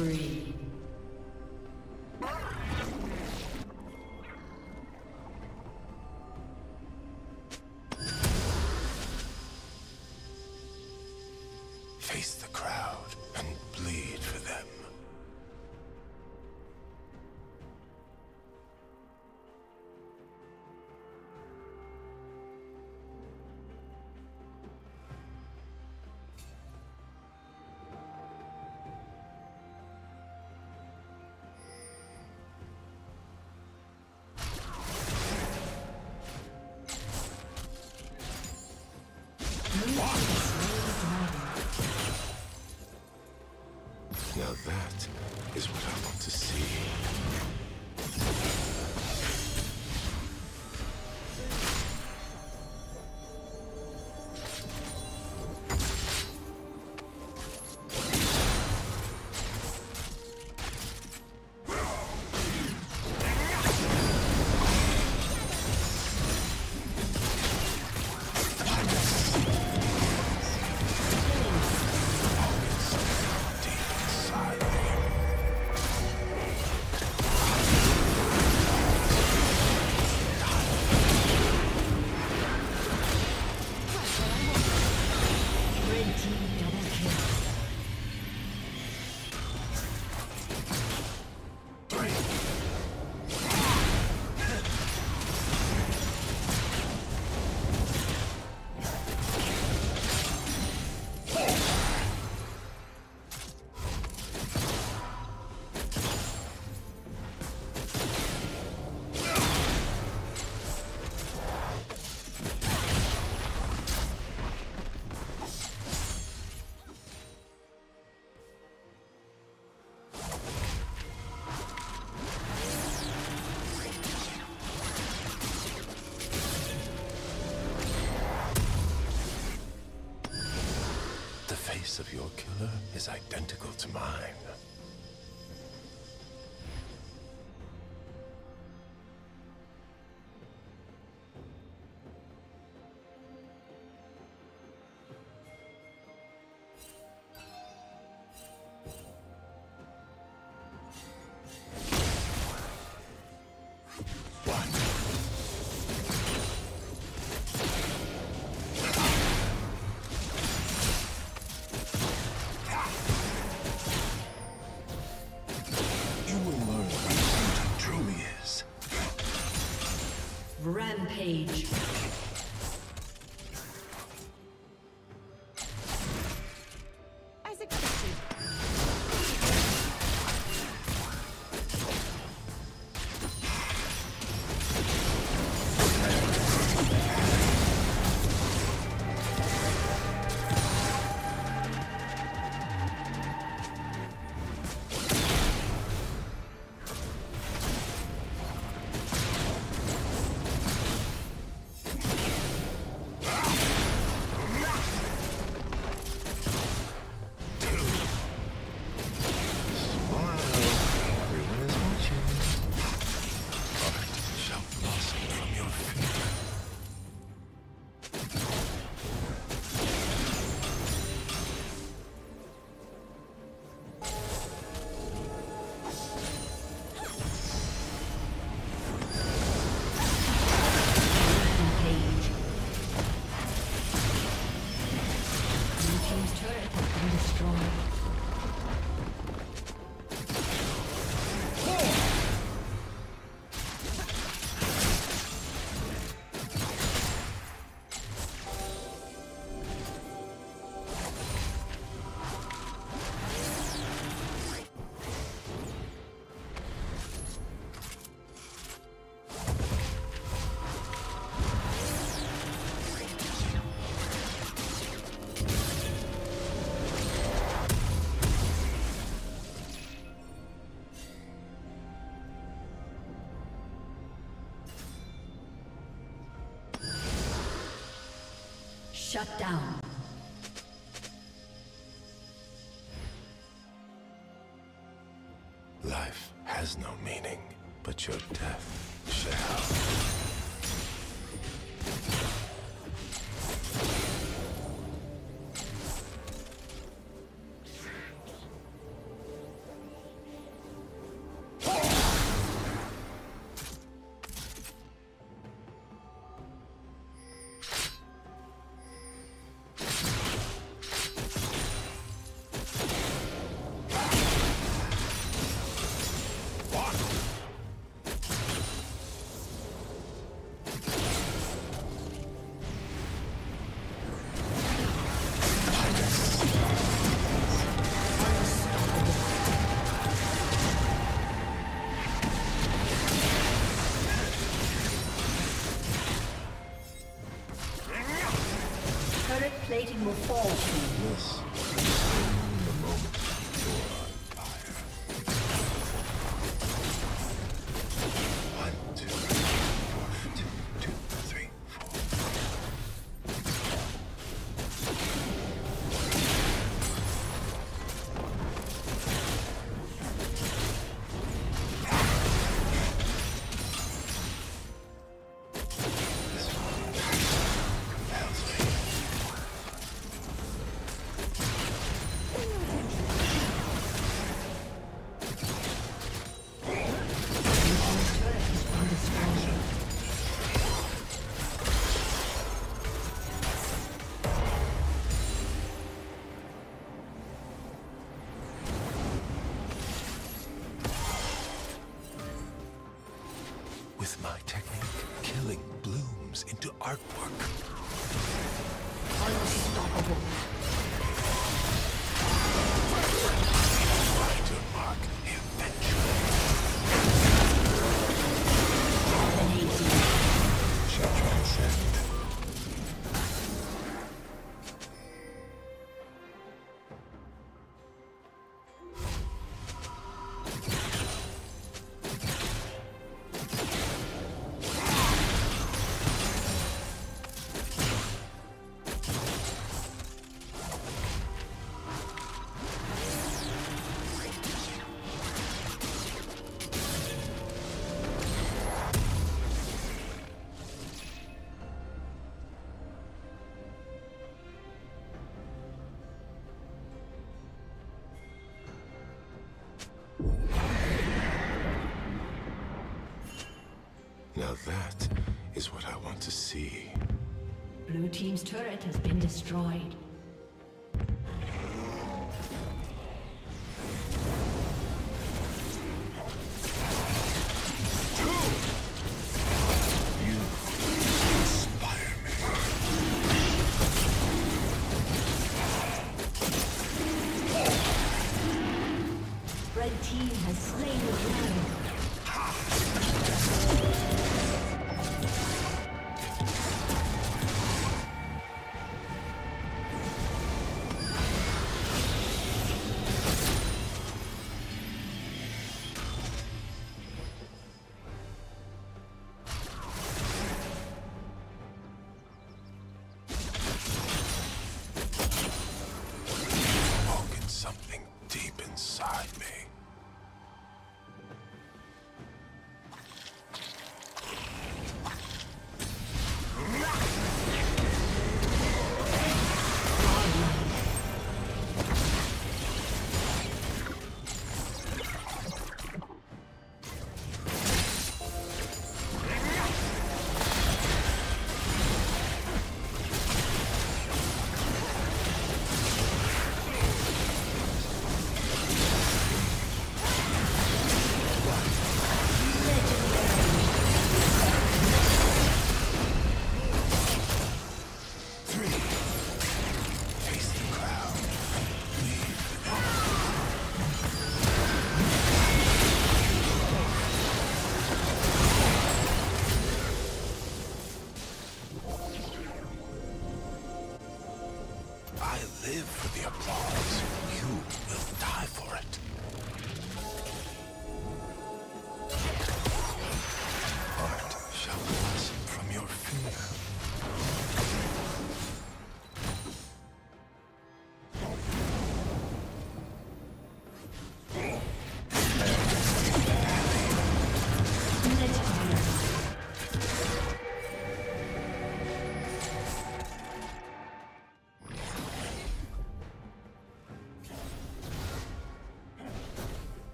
spree. of your killer is identical to mine. you. Shut down. Life has no meaning, but your death shall. Our Now that is what I want to see. Blue Team's turret has been destroyed.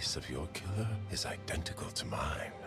face of your killer is identical to mine.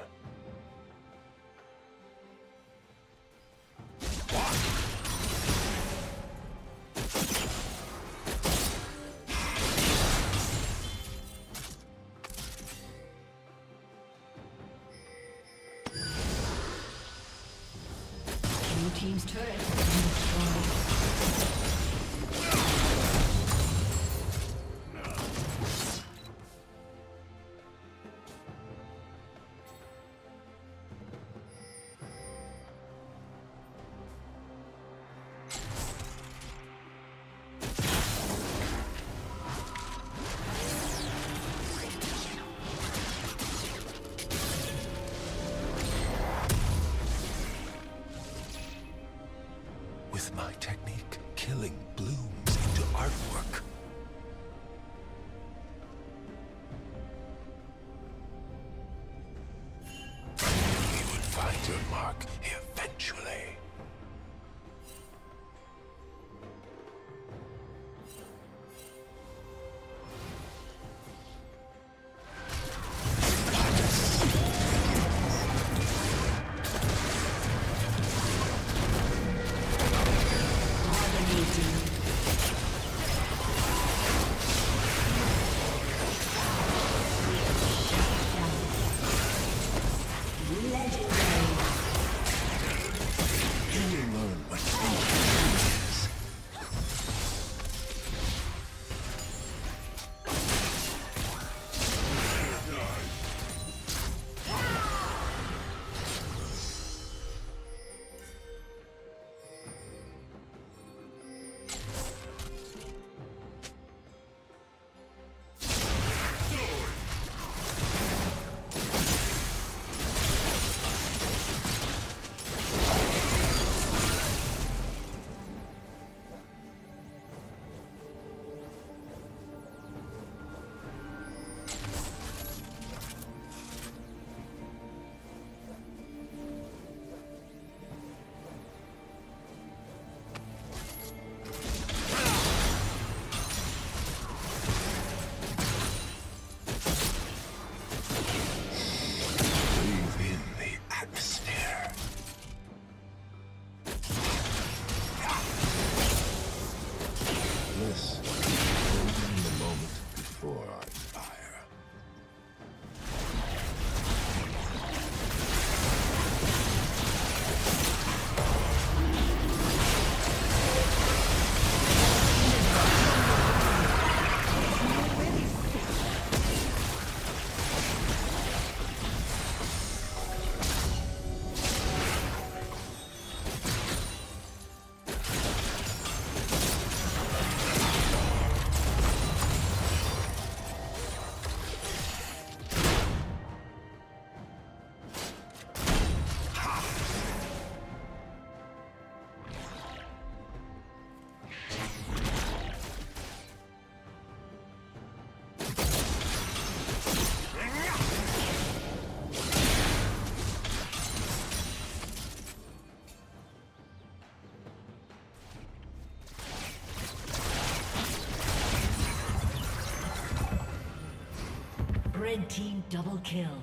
Double kill.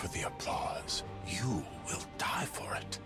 for the applause. You will die for it.